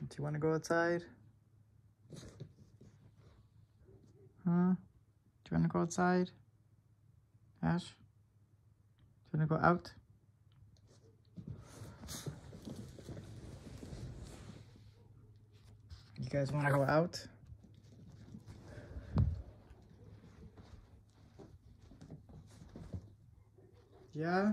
Do you want to go outside? Huh? Do you want to go outside? Ash? Do you want to go out? You guys want to go out? Yeah?